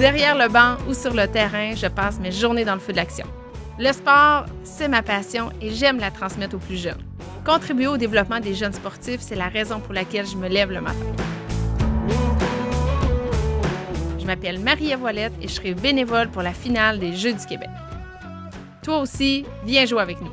Derrière le banc ou sur le terrain, je passe mes journées dans le feu de l'action. Le sport, c'est ma passion et j'aime la transmettre aux plus jeunes. Contribuer au développement des jeunes sportifs, c'est la raison pour laquelle je me lève le matin. Je m'appelle Marie Voilette et je serai bénévole pour la finale des Jeux du Québec. Toi aussi, viens jouer avec nous.